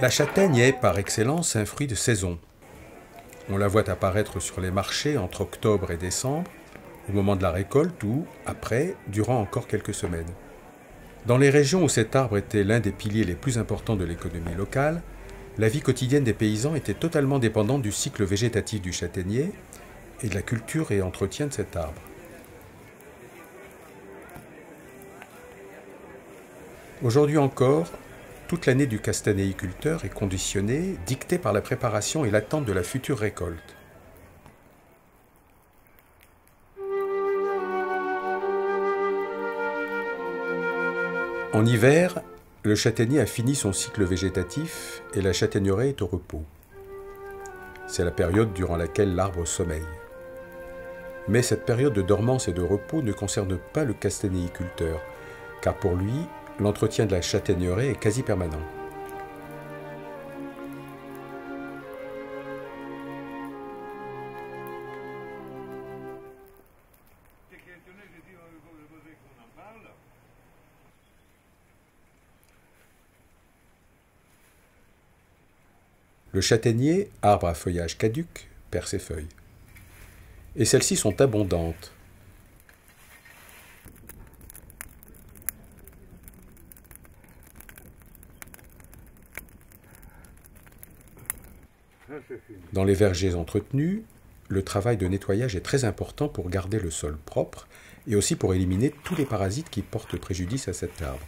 La châtaigne est par excellence un fruit de saison. On la voit apparaître sur les marchés entre octobre et décembre, au moment de la récolte ou, après, durant encore quelques semaines. Dans les régions où cet arbre était l'un des piliers les plus importants de l'économie locale, la vie quotidienne des paysans était totalement dépendante du cycle végétatif du châtaignier et de la culture et entretien de cet arbre. Aujourd'hui encore, toute l'année du castanéiculteur est conditionnée, dictée par la préparation et l'attente de la future récolte. En hiver, le châtaignier a fini son cycle végétatif et la châtaigneraie est au repos. C'est la période durant laquelle l'arbre sommeille. Mais cette période de dormance et de repos ne concerne pas le castanéiculteur, car pour lui, l'entretien de la châtaigneraie est quasi permanent. Le châtaignier, arbre à feuillage caduc, perd ses feuilles. Et celles-ci sont abondantes. Dans les vergers entretenus, le travail de nettoyage est très important pour garder le sol propre et aussi pour éliminer tous les parasites qui portent préjudice à cet arbre.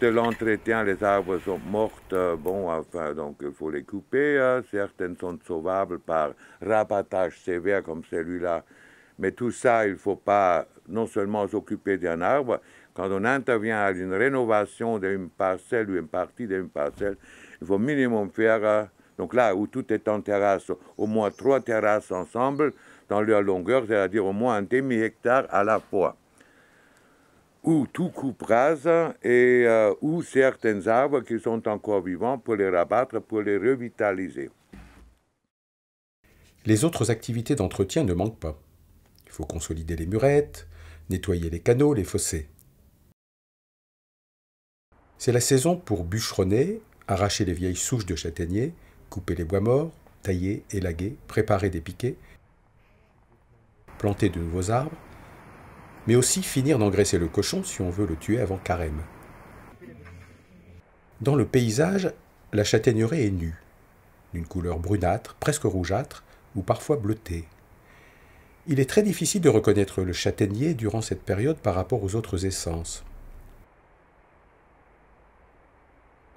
De l'entretien, les arbres sont morts. Euh, bon, enfin, donc il faut les couper. Hein. Certaines sont sauvables par rabattage sévère comme celui-là. Mais tout ça, il ne faut pas non seulement s'occuper d'un arbre. Quand on intervient à une rénovation d'une parcelle ou une partie d'une parcelle, il faut minimum faire, euh, donc là où tout est en terrasse, au moins trois terrasses ensemble dans leur longueur, c'est-à-dire au moins un demi-hectare à la fois ou tout coupe rase et euh, ou certains arbres qui sont encore vivants pour les rabattre, pour les revitaliser. Les autres activités d'entretien ne manquent pas. Il faut consolider les murettes, nettoyer les canaux, les fossés. C'est la saison pour bûcheronner, arracher les vieilles souches de châtaigniers, couper les bois morts, tailler, élaguer, préparer des piquets, planter de nouveaux arbres, mais aussi finir d'engraisser le cochon si on veut le tuer avant carême. Dans le paysage, la châtaigneraie est nue, d'une couleur brunâtre, presque rougeâtre, ou parfois bleutée. Il est très difficile de reconnaître le châtaignier durant cette période par rapport aux autres essences.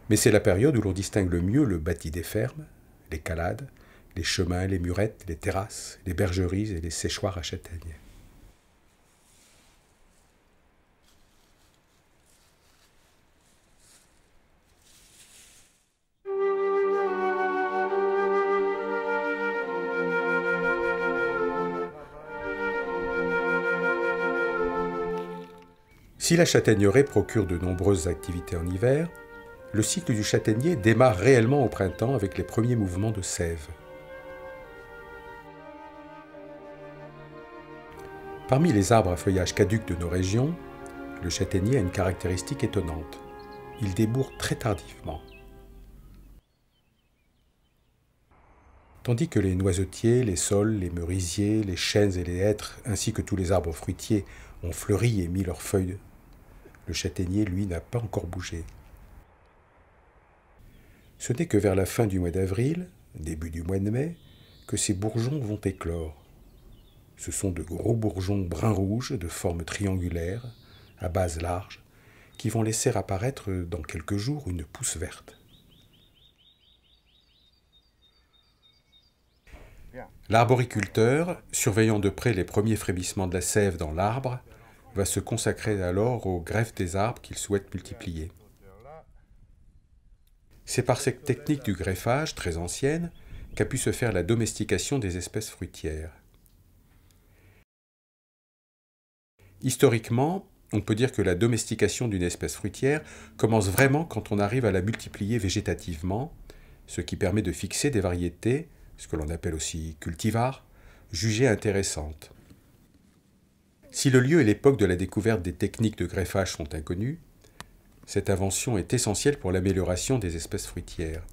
Mais c'est la période où l'on distingue le mieux le bâti des fermes, les calades, les chemins, les murettes, les terrasses, les bergeries et les séchoirs à châtaignes. Si la châtaigneraie procure de nombreuses activités en hiver, le cycle du châtaignier démarre réellement au printemps avec les premiers mouvements de sève. Parmi les arbres à feuillage caduc de nos régions, le châtaignier a une caractéristique étonnante. Il débourre très tardivement. Tandis que les noisetiers, les saules, les merisiers, les chênes et les hêtres, ainsi que tous les arbres fruitiers, ont fleuri et mis leurs feuilles le châtaignier, lui, n'a pas encore bougé. Ce n'est que vers la fin du mois d'avril, début du mois de mai, que ces bourgeons vont éclore. Ce sont de gros bourgeons brun-rouge de forme triangulaire, à base large, qui vont laisser apparaître dans quelques jours une pousse verte. L'arboriculteur, surveillant de près les premiers frémissements de la sève dans l'arbre, va se consacrer alors au greffe des arbres qu'il souhaite multiplier. C'est par cette technique du greffage, très ancienne, qu'a pu se faire la domestication des espèces fruitières. Historiquement, on peut dire que la domestication d'une espèce fruitière commence vraiment quand on arrive à la multiplier végétativement, ce qui permet de fixer des variétés, ce que l'on appelle aussi cultivars, jugées intéressantes. Si le lieu et l'époque de la découverte des techniques de greffage sont inconnus, cette invention est essentielle pour l'amélioration des espèces fruitières.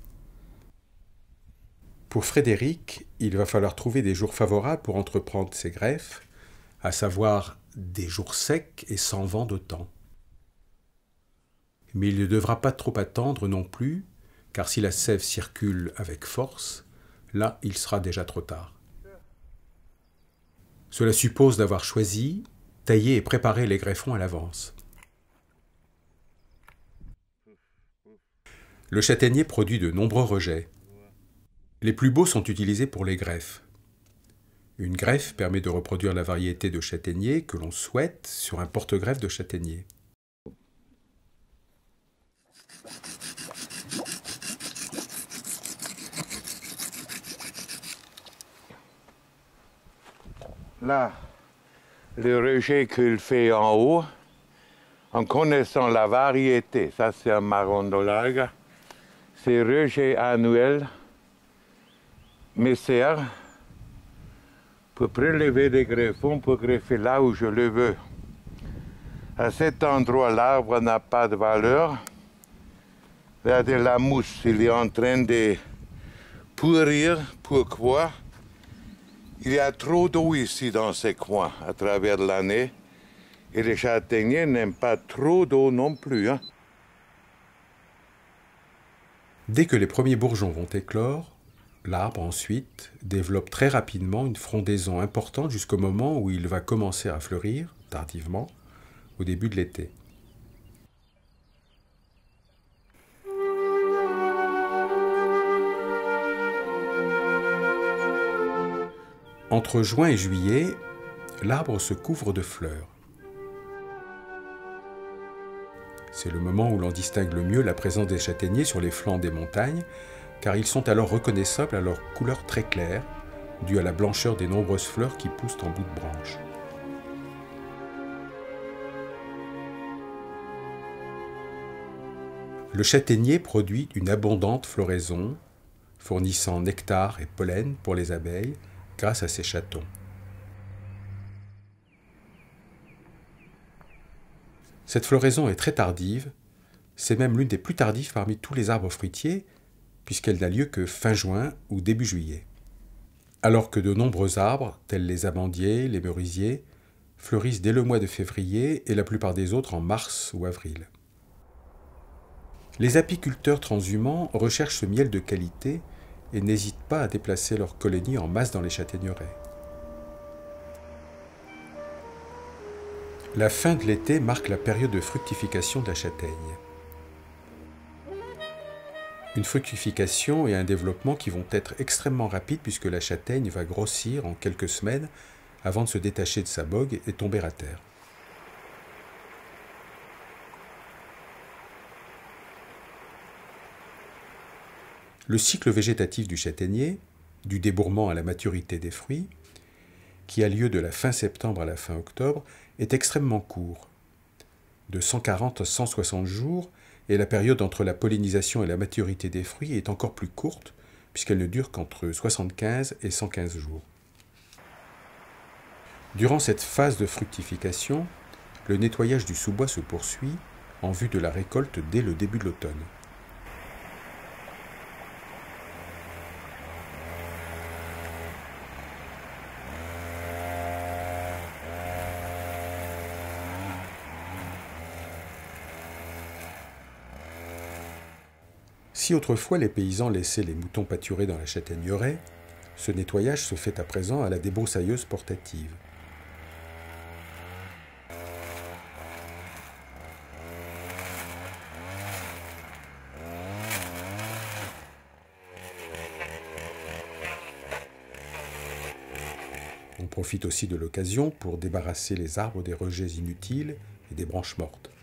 Pour Frédéric, il va falloir trouver des jours favorables pour entreprendre ces greffes, à savoir des jours secs et sans vent de temps. Mais il ne devra pas trop attendre non plus, car si la sève circule avec force, là il sera déjà trop tard. Cela suppose d'avoir choisi, taillé et préparé les greffons à l'avance. Le châtaignier produit de nombreux rejets. Les plus beaux sont utilisés pour les greffes. Une greffe permet de reproduire la variété de châtaignier que l'on souhaite sur un porte-greffe de châtaignier. Là, le rejet qu'il fait en haut, en connaissant la variété, ça c'est un de c'est rejet annuel me sert pour prélever des greffons pour greffer là où je le veux. À cet endroit, l'arbre n'a pas de valeur. Regardez la mousse, il est en train de pourrir. Pourquoi? Il y a trop d'eau ici dans ces coins à travers l'année. Et les châtaigniers n'aiment pas trop d'eau non plus. Hein. Dès que les premiers bourgeons vont éclore, L'arbre ensuite développe très rapidement une frondaison importante jusqu'au moment où il va commencer à fleurir, tardivement, au début de l'été. Entre juin et juillet, l'arbre se couvre de fleurs. C'est le moment où l'on distingue le mieux la présence des châtaigniers sur les flancs des montagnes car ils sont alors reconnaissables à leur couleur très claire, due à la blancheur des nombreuses fleurs qui poussent en bout de branche. Le châtaignier produit une abondante floraison, fournissant nectar et pollen pour les abeilles grâce à ses chatons. Cette floraison est très tardive, c'est même l'une des plus tardives parmi tous les arbres fruitiers, puisqu'elle n'a lieu que fin juin ou début juillet. Alors que de nombreux arbres, tels les amandiers, les merisiers, fleurissent dès le mois de février et la plupart des autres en mars ou avril. Les apiculteurs transhumants recherchent ce miel de qualité et n'hésitent pas à déplacer leurs colonies en masse dans les châtaigneraies. La fin de l'été marque la période de fructification de la châtaigne une fructification et un développement qui vont être extrêmement rapides puisque la châtaigne va grossir en quelques semaines avant de se détacher de sa bogue et tomber à terre. Le cycle végétatif du châtaignier, du débourrement à la maturité des fruits, qui a lieu de la fin septembre à la fin octobre, est extrêmement court, de 140 à 160 jours, et la période entre la pollinisation et la maturité des fruits est encore plus courte, puisqu'elle ne dure qu'entre 75 et 115 jours. Durant cette phase de fructification, le nettoyage du sous-bois se poursuit en vue de la récolte dès le début de l'automne. Si autrefois les paysans laissaient les moutons pâturer dans la châtaigneraie, ce nettoyage se fait à présent à la débroussailleuse portative. On profite aussi de l'occasion pour débarrasser les arbres des rejets inutiles et des branches mortes.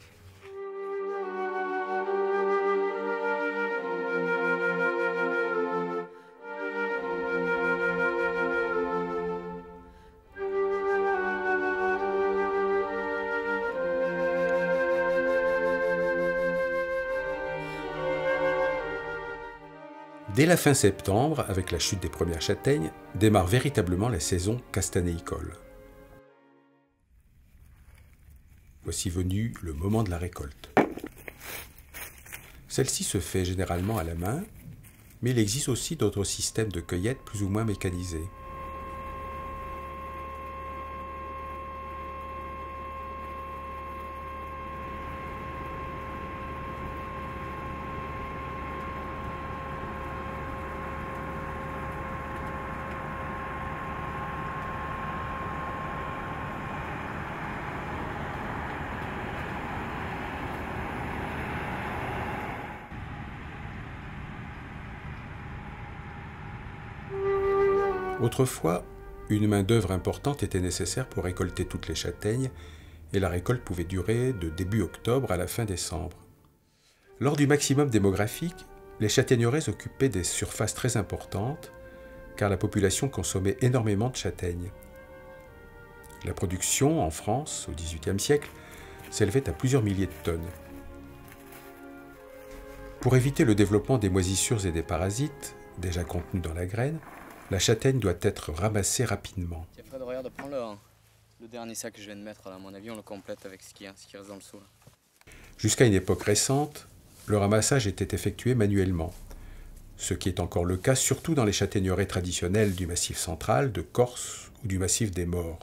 Dès la fin septembre, avec la chute des premières châtaignes, démarre véritablement la saison castanéicole. Voici venu le moment de la récolte. Celle-ci se fait généralement à la main, mais il existe aussi d'autres systèmes de cueillette plus ou moins mécanisés. Autrefois, une main-d'œuvre importante était nécessaire pour récolter toutes les châtaignes, et la récolte pouvait durer de début octobre à la fin décembre. Lors du maximum démographique, les châtaigneraies occupaient des surfaces très importantes, car la population consommait énormément de châtaignes. La production en France, au XVIIIe siècle, s'élevait à plusieurs milliers de tonnes. Pour éviter le développement des moisissures et des parasites, déjà contenus dans la graine, la châtaigne doit être ramassée rapidement. Tiens Fred, regarde, prends-le. Hein. Le dernier sac que je viens de mettre, à mon avis, on le complète avec ce qui, ce qui reste dans le seau. Jusqu'à une époque récente, le ramassage était effectué manuellement, ce qui est encore le cas surtout dans les châtaigneraies traditionnelles du Massif central, de Corse ou du Massif des Morts.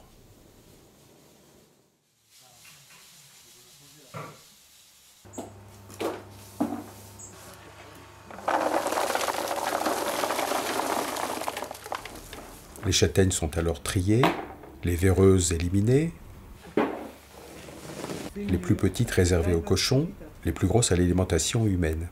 Les châtaignes sont alors triées, les véreuses éliminées, les plus petites réservées aux cochons, les plus grosses à l'alimentation humaine.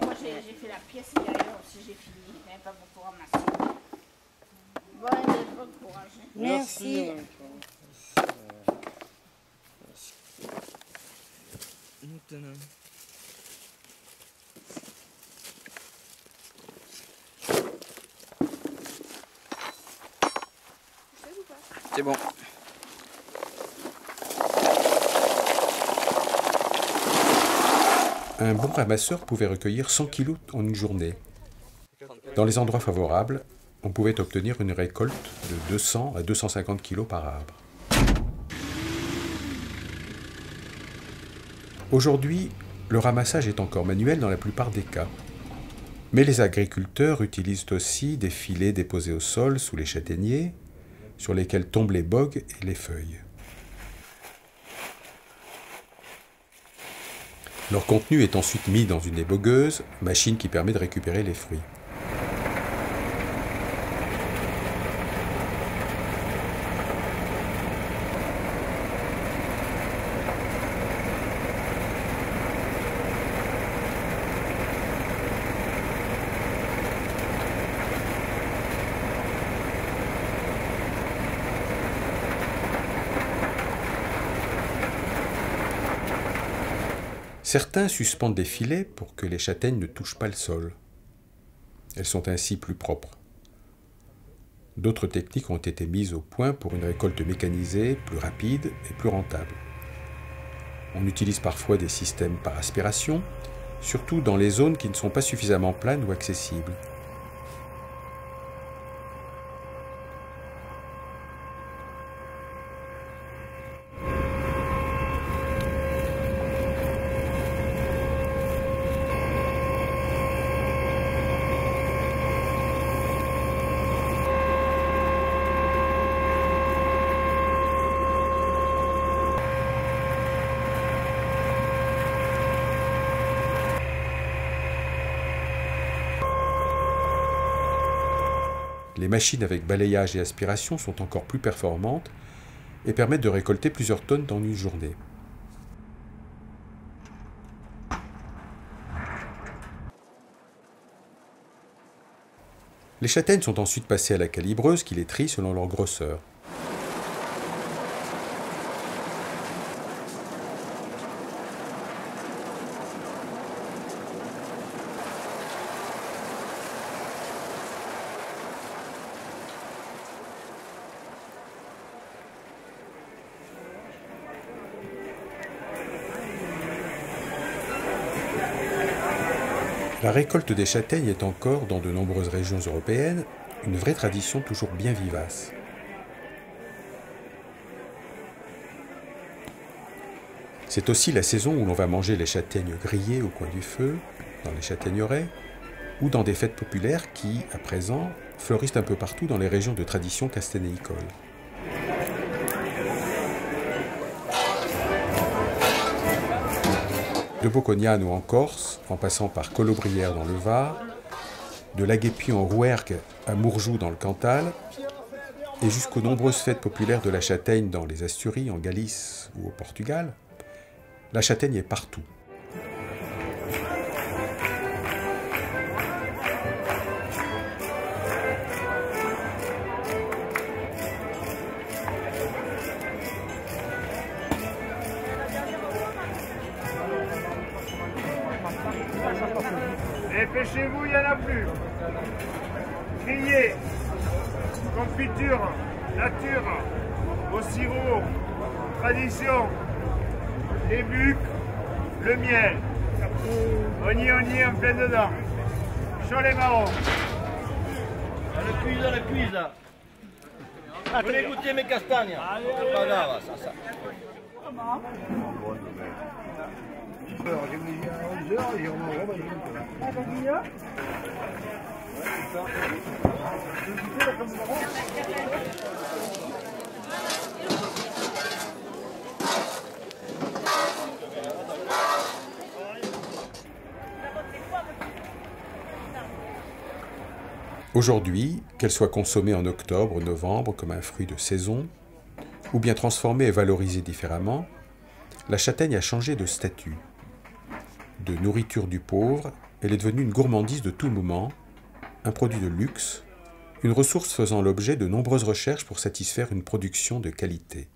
Moi, j'ai fait la pièce derrière aussi, j'ai fini. Mais pas beaucoup ramasser. Bon, bon courage. hein. Merci. C'est bon. Un bon ramasseur pouvait recueillir 100 kg en une journée. Dans les endroits favorables, on pouvait obtenir une récolte de 200 à 250 kg par arbre. Aujourd'hui, le ramassage est encore manuel dans la plupart des cas. Mais les agriculteurs utilisent aussi des filets déposés au sol sous les châtaigniers, sur lesquels tombent les bogues et les feuilles. Leur contenu est ensuite mis dans une ébogueuse, machine qui permet de récupérer les fruits. Certains suspendent des filets pour que les châtaignes ne touchent pas le sol. Elles sont ainsi plus propres. D'autres techniques ont été mises au point pour une récolte mécanisée, plus rapide et plus rentable. On utilise parfois des systèmes par aspiration, surtout dans les zones qui ne sont pas suffisamment planes ou accessibles. Les machines avec balayage et aspiration sont encore plus performantes et permettent de récolter plusieurs tonnes dans une journée. Les châtaignes sont ensuite passées à la calibreuse qui les trie selon leur grosseur. La récolte des châtaignes est encore, dans de nombreuses régions européennes, une vraie tradition toujours bien vivace. C'est aussi la saison où l'on va manger les châtaignes grillées au coin du feu, dans les châtaigneraies, ou dans des fêtes populaires qui, à présent, fleurissent un peu partout dans les régions de tradition castanéicole. De Bocognane ou en Corse, en passant par Colobrières dans le Var, de l'Aguépi en Rouergue à Mourjou dans le Cantal, et jusqu'aux nombreuses fêtes populaires de la châtaigne dans les Asturies, en Galice ou au Portugal, la châtaigne est partout. Dépêchez-vous, il n'y en a plus. Criez, confiture, nature, au sirop, tradition, les bucs, le miel. On y, on y est en plein dedans. Chaud les marrons. La cuise, la cuise. Vous voulez goûter mes castagnes? C'est pas grave, ça, ça. Aujourd'hui, qu'elle soit consommée en octobre novembre comme un fruit de saison, ou bien transformée et valorisée différemment, la châtaigne a changé de statut. De nourriture du pauvre, elle est devenue une gourmandise de tout moment, un produit de luxe, une ressource faisant l'objet de nombreuses recherches pour satisfaire une production de qualité.